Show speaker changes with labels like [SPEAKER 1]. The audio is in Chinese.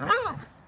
[SPEAKER 1] 啊。